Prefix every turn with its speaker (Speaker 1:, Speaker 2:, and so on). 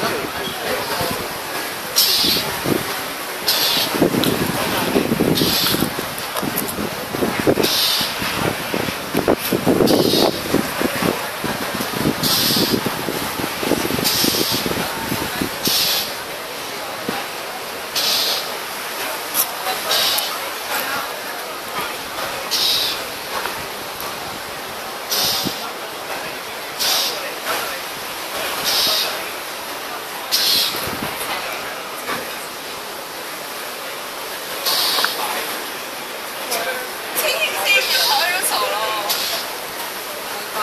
Speaker 1: Go, go.